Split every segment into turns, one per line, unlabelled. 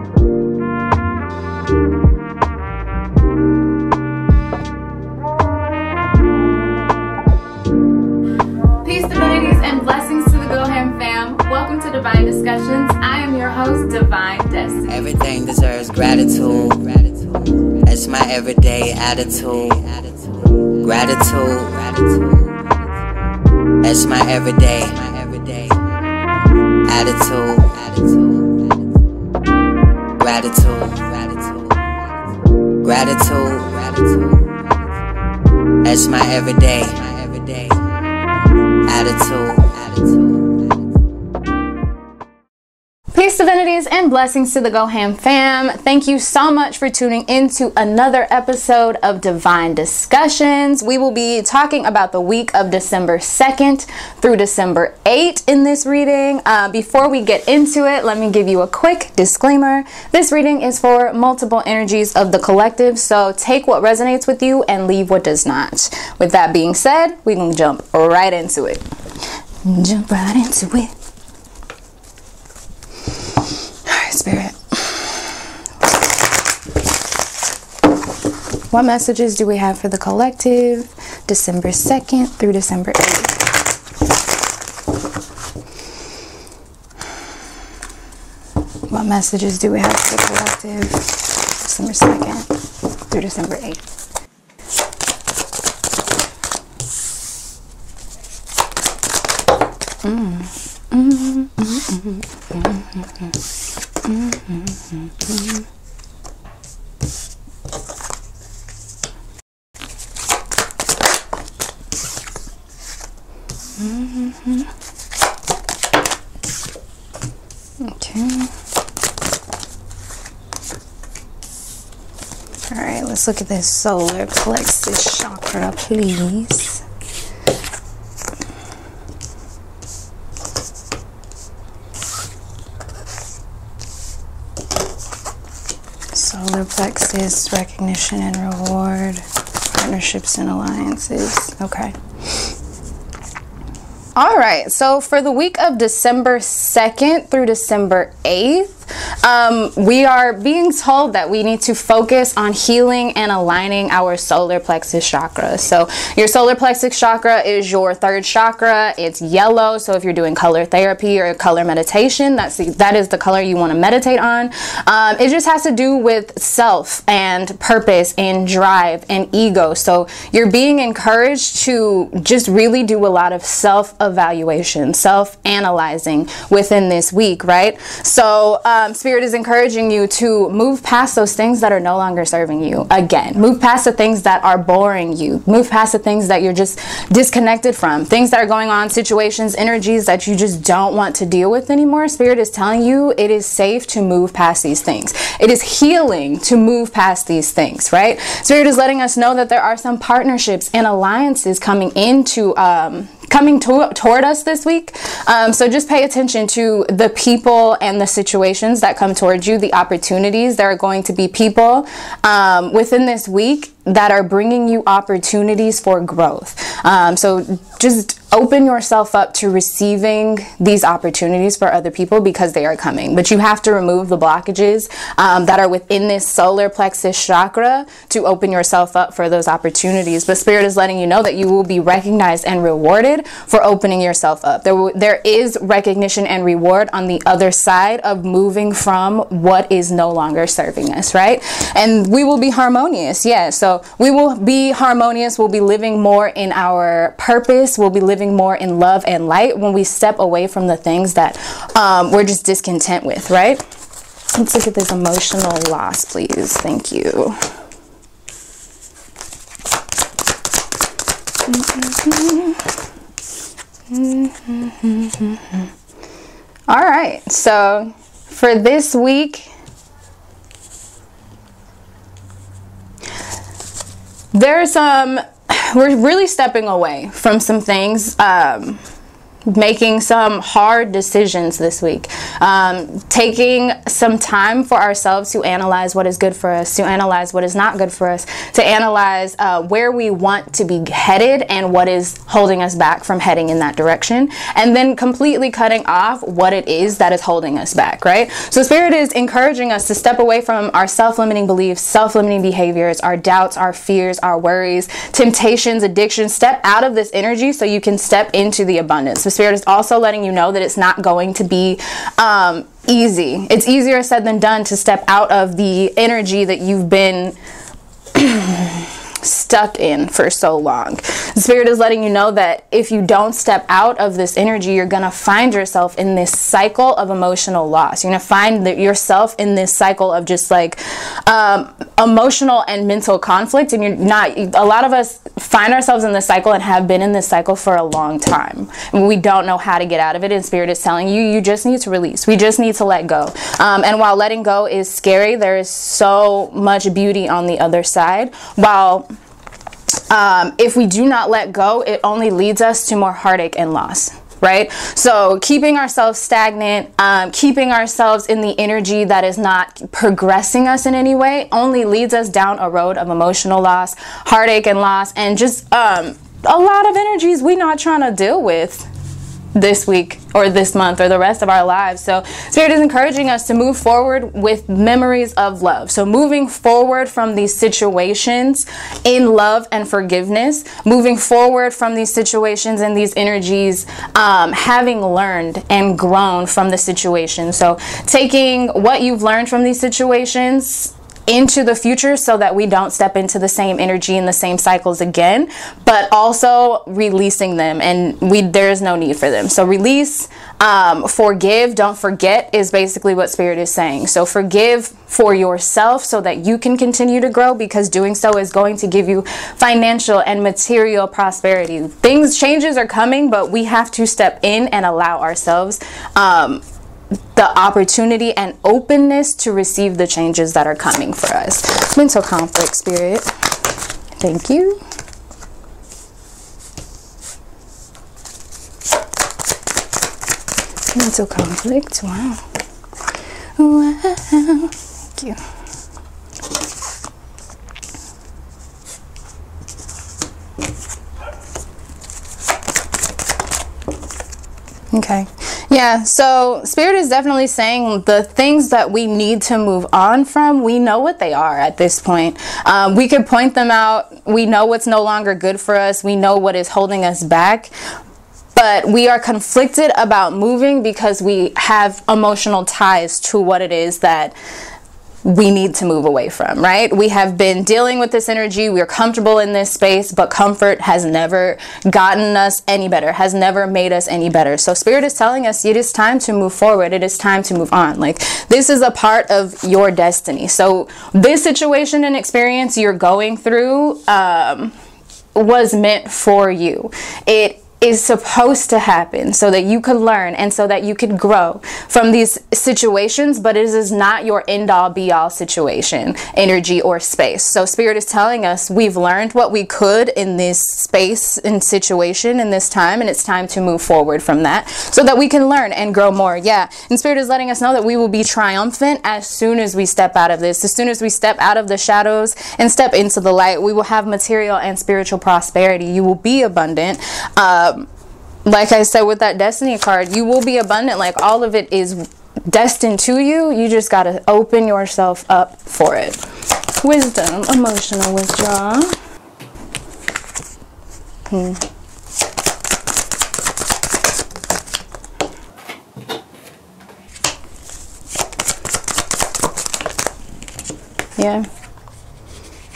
Peace, divinities, and blessings to the GoHAM fam. Welcome to Divine Discussions. I am your host, Divine Destini.
Everything deserves gratitude. That's my everyday attitude. Gratitude. That's my everyday attitude. Gratitude. Gratitude. That's my everyday attitude.
Divinities, and blessings to the GoHAM fam. Thank you so much for tuning into another episode of Divine Discussions. We will be talking about the week of December 2nd through December 8th in this reading. Uh, before we get into it, let me give you a quick disclaimer. This reading is for multiple energies of the collective, so take what resonates with you and leave what does not. With that being said, we can jump right into it. Jump right into it. Alright, Spirit. What messages do we have for the collective December 2nd through December 8th? What messages do we have for the collective December 2nd through December 8th? Okay. All right, let's look at this solar plexus chakra, please. Solar plexus, recognition and reward, partnerships and alliances. Okay. All right, so for the week of December 2nd through December 8th, um, we are being told that we need to focus on healing and aligning our solar plexus chakra. So, your solar plexus chakra is your third chakra. It's yellow. So, if you're doing color therapy or color meditation, that's the, that is the color you want to meditate on. Um, it just has to do with self and purpose and drive and ego. So, you're being encouraged to just really do a lot of self evaluation, self analyzing within this week, right? So, um, Spirit is encouraging you to move past those things that are no longer serving you. Again, move past the things that are boring you. Move past the things that you're just disconnected from. Things that are going on, situations, energies that you just don't want to deal with anymore. Spirit is telling you it is safe to move past these things. It is healing to move past these things, right? Spirit is letting us know that there are some partnerships and alliances coming into um, coming to, toward us this week. Um, so just pay attention to the people and the situations that come towards you, the opportunities. There are going to be people um, within this week that are bringing you opportunities for growth. Um, so just open yourself up to receiving these opportunities for other people because they are coming. But you have to remove the blockages um, that are within this solar plexus chakra to open yourself up for those opportunities. But Spirit is letting you know that you will be recognized and rewarded for opening yourself up. There, there is recognition and reward on the other side of moving from what is no longer serving us, right? And we will be harmonious, yeah. So we will be harmonious. We'll be living more in our purpose. We'll be living more in love and light when we step away from the things that um, we're just discontent with, right? Let's look at this emotional loss, please. Thank you. Mm-hmm. Mm-hmm. Mm-hmm. All right, so for this week, there's some, we're really stepping away from some things. Um, making some hard decisions this week, um, taking some time for ourselves to analyze what is good for us, to analyze what is not good for us, to analyze uh, where we want to be headed and what is holding us back from heading in that direction, and then completely cutting off what it is that is holding us back, right? So, Spirit is encouraging us to step away from our self limiting beliefs, self limiting behaviors, our doubts, our fears, our worries, temptations, addictions. Step out of this energy so you can step into the abundance. The Spirit is also letting you know that it's not going to be um, easy. It's easier said than done to step out of the energy that you've been. stuck in for so long. The Spirit is letting you know that if you don't step out of this energy, you're going to find yourself in this cycle of emotional loss. You're going to find yourself in this cycle of just like um, emotional and mental conflict. And you're not, a lot of us find ourselves in this cycle and have been in this cycle for a long time. And we don't know how to get out of it. And Spirit is telling you, you just need to release. We just need to let go. Um, and while letting go is scary, there is so much beauty on the other side. While um, if we do not let go, it only leads us to more heartache and loss right? So keeping ourselves stagnant, um, keeping ourselves in the energy that is not progressing us in any way, only leads us down a road of emotional loss, heartache and loss, and just um, a lot of energies we're not trying to deal with this week or this month or the rest of our lives. So, Spirit is encouraging us to move forward with memories of love. So, moving forward from these situations in love and forgiveness, moving forward from these situations and these energies, um, having learned and grown from the situation. So, taking what you've learned from these situations into the future so that we don't step into the same energy and the same cycles again but also releasing them. And we there is no need for them. So release um, forgive don't forget is basically what spirit is saying. So forgive for yourself so that you can continue to grow because doing so is going to give you financial and material prosperity. Things changes are coming but we have to step in and allow ourselves um, the opportunity and openness to receive the changes that are coming for us. Mental conflict spirit. Thank you. Mental conflict. Wow. Wow. Thank you. Okay. Yeah, so Spirit is definitely saying the things that we need to move on from, we know what they are at this point. Um, we could point them out. We know what's no longer good for us. We know what is holding us back. But we are conflicted about moving because we have emotional ties to what it is that we need to move away from, right? We have been dealing with this energy. We're comfortable in this space, but comfort has never gotten us any better, has never made us any better. So, Spirit is telling us it is time to move forward. It is time to move on. Like, this is a part of your destiny. So, this situation and experience you're going through um, was meant for you. It is supposed to happen so that you could learn and so that you could grow from these situations, but it is not your end all be all situation, energy, or space. So, Spirit is telling us we've learned what we could in this space and situation in this time, and it's time to move forward from that so that we can learn and grow more. Yeah. And Spirit is letting us know that we will be triumphant as soon as we step out of this. As soon as we step out of the shadows and step into the light, we will have material and spiritual prosperity. You will be abundant. Uh, like I said with that destiny card, you will be abundant. Like all of it is destined to you. You just got to open yourself up for it. Wisdom, emotional withdrawal. Hmm. Yeah.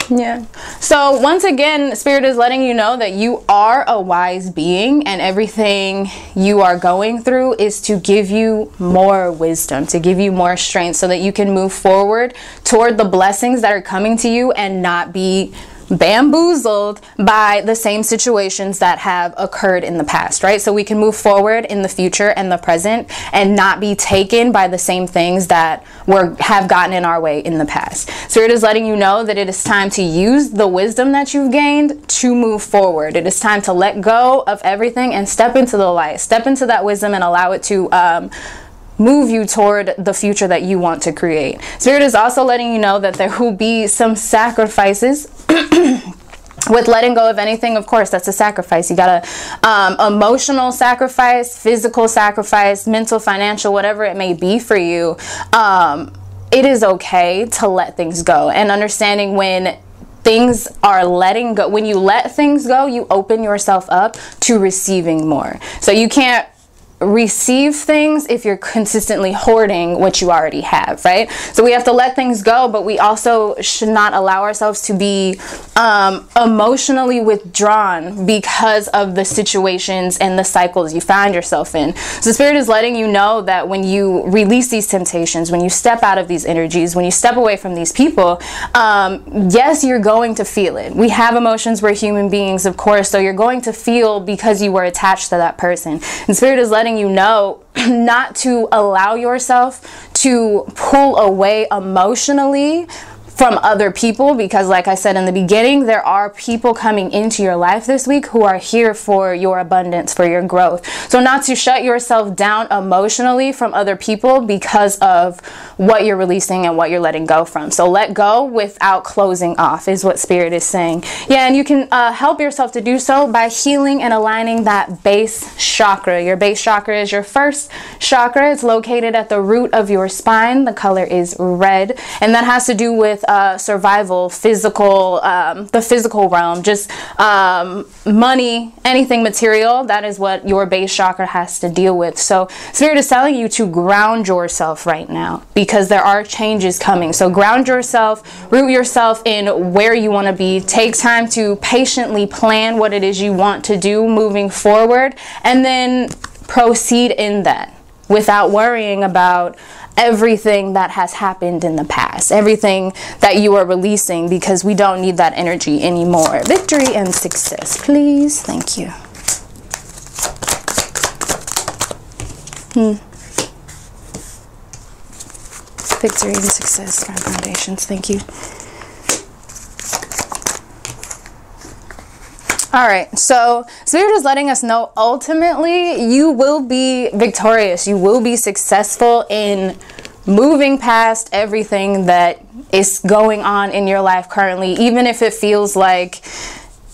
Yeah. So once again, Spirit is letting you know that you are a wise being and everything you are going through is to give you more wisdom, to give you more strength so that you can move forward toward the blessings that are coming to you and not be bamboozled by the same situations that have occurred in the past, right? So we can move forward in the future and the present and not be taken by the same things that were have gotten in our way in the past. Spirit is letting you know that it is time to use the wisdom that you've gained to move forward. It is time to let go of everything and step into the light, step into that wisdom and allow it to um, move you toward the future that you want to create. Spirit is also letting you know that there will be some sacrifices. with letting go of anything of course that's a sacrifice you got a um, emotional sacrifice physical sacrifice mental financial whatever it may be for you um, it is okay to let things go and understanding when things are letting go when you let things go you open yourself up to receiving more so you can't receive things if you're consistently hoarding what you already have, right? So we have to let things go, but we also should not allow ourselves to be um, emotionally withdrawn because of the situations and the cycles you find yourself in. So the Spirit is letting you know that when you release these temptations, when you step out of these energies, when you step away from these people, um, yes, you're going to feel it. We have emotions, we're human beings, of course, so you're going to feel because you were attached to that person. And Spirit is letting letting you know not to allow yourself to pull away emotionally from other people because like I said in the beginning there are people coming into your life this week who are here for your abundance for your growth. So not to shut yourself down emotionally from other people because of what you're releasing and what you're letting go from. So let go without closing off is what spirit is saying. Yeah and you can uh, help yourself to do so by healing and aligning that base chakra. Your base chakra is your first chakra. It's located at the root of your spine. The color is red. And that has to do with uh, survival, physical, um, the physical realm, just um, money, anything material. That is what your base chakra has to deal with. So, Spirit is telling you to ground yourself right now because there are changes coming. So, ground yourself, root yourself in where you want to be. Take time to patiently plan what it is you want to do moving forward, and then proceed in that without worrying about everything that has happened in the past, everything that you are releasing because we don't need that energy anymore. Victory and success, please. Thank you. Hmm. Victory and success, my foundations. Thank you. All right, so Spirit is letting us know ultimately you will be victorious. You will be successful in moving past everything that is going on in your life currently, even if it feels like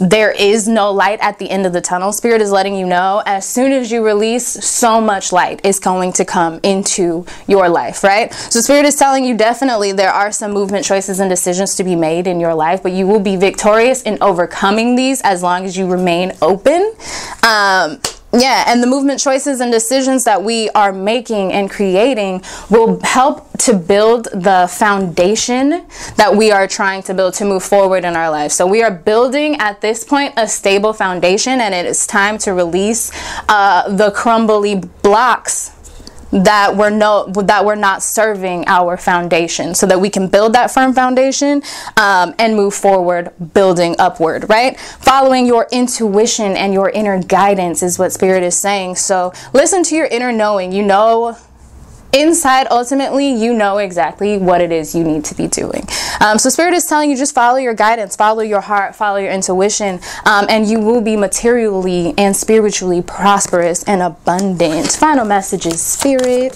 there is no light at the end of the tunnel. Spirit is letting you know as soon as you release, so much light is going to come into your life, right? So, Spirit is telling you definitely there are some movement choices and decisions to be made in your life, but you will be victorious in overcoming these as long as you remain open. Um, yeah, and the movement choices and decisions that we are making and creating will help to build the foundation that we are trying to build to move forward in our lives. So we are building at this point a stable foundation, and it is time to release uh, the crumbly blocks that we're no that we're not serving our foundation so that we can build that firm foundation um, and move forward building upward right? Following your intuition and your inner guidance is what spirit is saying. So listen to your inner knowing. You know inside ultimately you know exactly what it is you need to be doing. Um, so spirit is telling you just follow your guidance follow your heart follow your intuition um, and you will be materially and spiritually prosperous and abundant. Final messages spirit.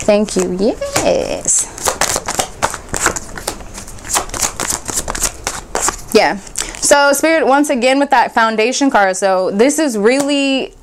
Thank you. Yes. Yeah. So spirit once again with that foundation card so this is really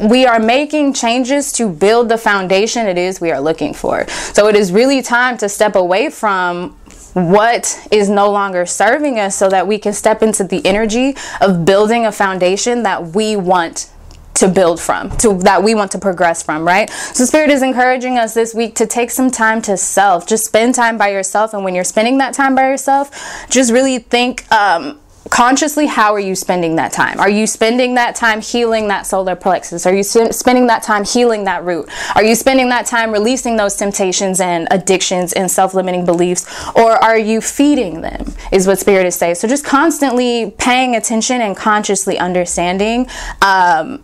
we are making changes to build the foundation it is we are looking for. So it is really time to step away from what is no longer serving us so that we can step into the energy of building a foundation that we want to build from to that we want to progress from right so spirit is encouraging us this week to take some time to self just spend time by yourself and when you're spending that time by yourself just really think um, consciously how are you spending that time? Are you spending that time healing that solar plexus? Are you spending that time healing that root? Are you spending that time releasing those temptations and addictions and self-limiting beliefs? Or are you feeding them is what spirit is saying. So just constantly paying attention and consciously understanding um,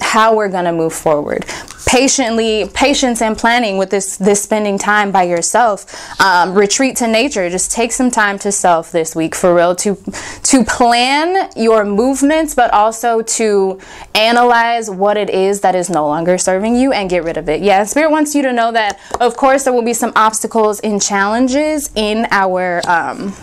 how we're going to move forward. Patiently patience and planning with this this spending time by yourself. Um, retreat to nature. Just take some time to self this week for real to to plan your movements but also to analyze what it is that is no longer serving you and get rid of it. Yeah spirit wants you to know that of course there will be some obstacles and challenges in our um,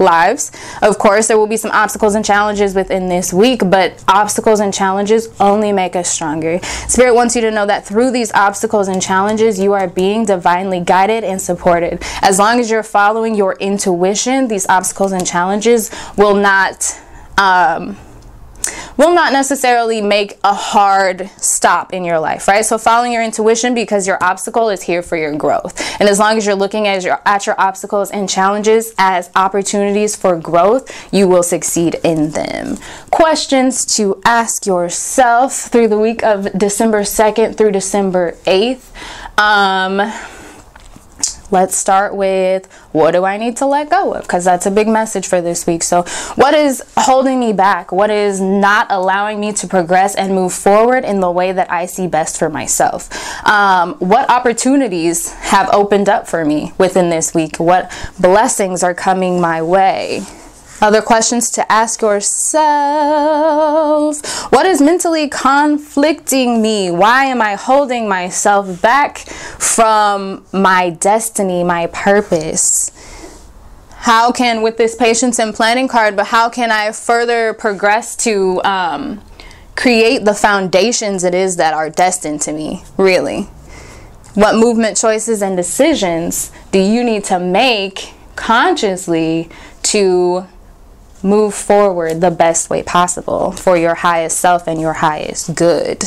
lives. Of course, there will be some obstacles and challenges within this week, but obstacles and challenges only make us stronger. Spirit wants you to know that through these obstacles and challenges, you are being divinely guided and supported. As long as you're following your intuition, these obstacles and challenges will not. Um, will not necessarily make a hard stop in your life, right? So following your intuition because your obstacle is here for your growth. And as long as you're looking at your, at your obstacles and challenges as opportunities for growth, you will succeed in them. Questions to ask yourself through the week of December 2nd through December 8th. Um, let's start with what do I need to let go of? Because that's a big message for this week. So, what is holding me back? What is not allowing me to progress and move forward in the way that I see best for myself? Um, what opportunities have opened up for me within this week? What blessings are coming my way? Other questions to ask yourself. What is mentally conflicting me? Why am I holding myself back from my destiny, my purpose? How can, with this patience and planning card, but how can I further progress to um, create the foundations it is that are destined to me, really? What movement choices and decisions do you need to make consciously to move forward the best way possible for your highest self and your highest good.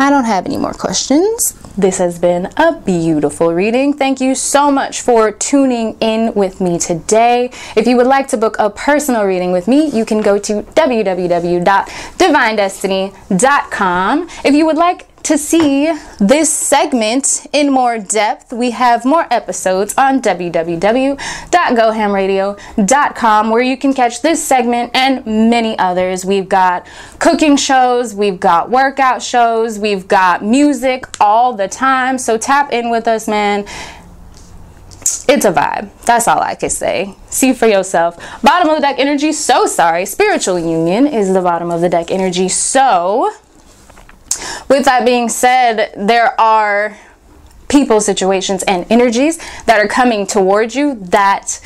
I don't have any more questions. This has been a beautiful reading. Thank you so much for tuning in with me today. If you would like to book a personal reading with me, you can go to www.divinedestini.com. If you would like to see this segment in more depth, we have more episodes on www.gohamradio.com where you can catch this segment and many others. We've got cooking shows, we've got workout shows, we've got music all the time. So tap in with us, man it's a vibe. That's all I can say. See for yourself. Bottom of the deck energy, so sorry. Spiritual union is the bottom of the deck energy. So with that being said, there are people, situations, and energies that are coming towards you that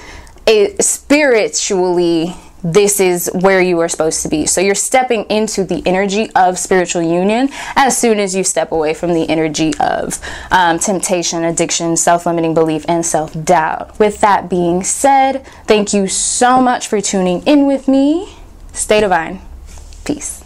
it, spiritually this is where you are supposed to be. So you're stepping into the energy of spiritual union as soon as you step away from the energy of um, temptation, addiction, self limiting belief, and self doubt. With that being said, thank you so much for tuning in with me. Stay divine. Peace.